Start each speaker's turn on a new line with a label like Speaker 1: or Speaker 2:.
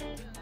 Speaker 1: Yeah.